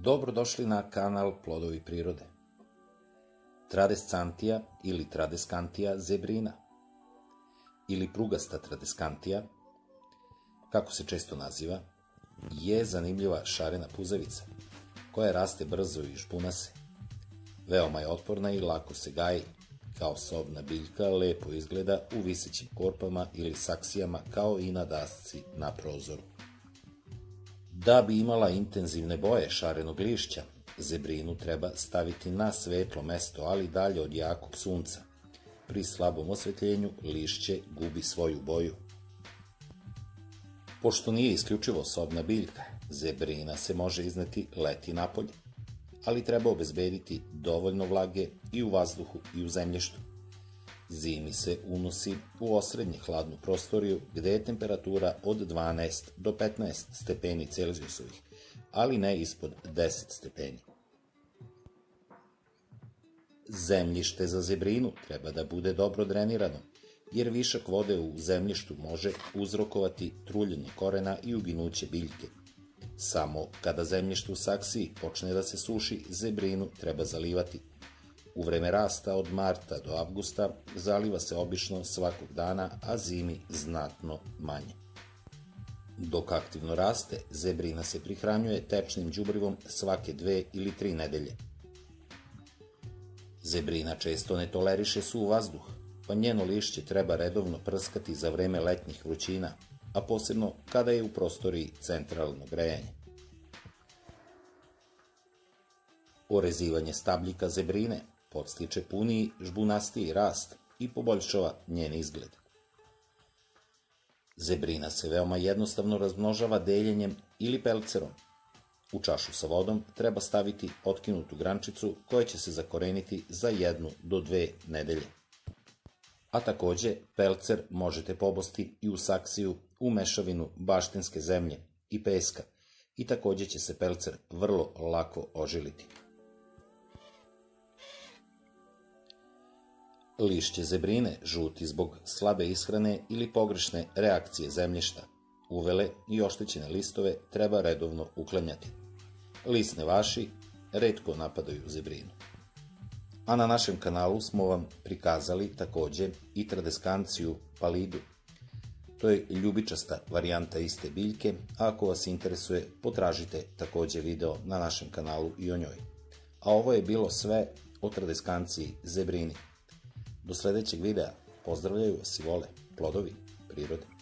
Dobrodošli na kanal Plodovi prirode. Tradescantija ili Tradeskantija zebrina ili prugasta tradeskantija, kako se često naziva, je zanimljiva šarena puzavica, koja raste brzo i žbuna se. Veoma je otporna i lako se gaji, kao sobna biljka lepo izgleda u visećim korpama ili saksijama kao i na dasci na prozoru. Da bi imala intenzivne boje šarenog lišća, zebrinu treba staviti na svetlo mesto, ali dalje od jakog sunca. Pri slabom osvetljenju lišće gubi svoju boju. Pošto nije isključivo sobna biljka, zebrina se može izneti leti napolje, ali treba obezbediti dovoljno vlage i u vazduhu i u zemljištu. Zimi se unosi u osrednje hladnu prostoriju gde je temperatura od 12 do 15 stepeni Celzijusovih, ali ne ispod 10 stepeni. Zemljište za zebrinu treba da bude dobro drenirano, jer višak vode u zemljištu može uzrokovati truljenje korena i uginuće biljke. Samo kada zemljište u saksiji počne da se suši, zebrinu treba zalivati. U vreme rasta od marta do avgusta zaliva se obično svakog dana, a zimi znatno manje. Dok aktivno raste, zebrina se prihranjuje tečnim đubrivom svake dve ili tri nedelje. Zebrina često ne toleriše suv vazduh, pa njeno lišće treba redovno prskati za vreme letnjih vrućina, a posebno kada je u prostoriji centralno grejanje. Orezivanje stabljika zebrine podstiče puniji, žbunastiji rast i poboljšava njen izgled. Zebrina se veoma jednostavno razmnožava deljenjem ili pelcerom. U čašu sa vodom treba staviti otkinutu grančicu koja će se zakoreniti za jednu do dve nedelje. A takođe, pelcer možete pobosti i u saksiju u mešavinu baštinske zemlje i peska i takođe će se pelcer vrlo lako ožiliti. Lišće zebrine žuti zbog slabe ishrane ili pogrešne reakcije zemljišta. Uvele i oštećene listove treba redovno uklanjati. Lisne vaši redko napadaju zebrinu. A na našem kanalu smo vam prikazali takođe i tradeskanciju palidu. To je ljubičasta varijanta iste biljke, a ako vas interesuje, potražite takođe video na našem kanalu i o njoj. A ovo je bilo sve o tradeskanciji zebrini. Do sledećeg videa pozdravljaju vas i vole plodovi prirode.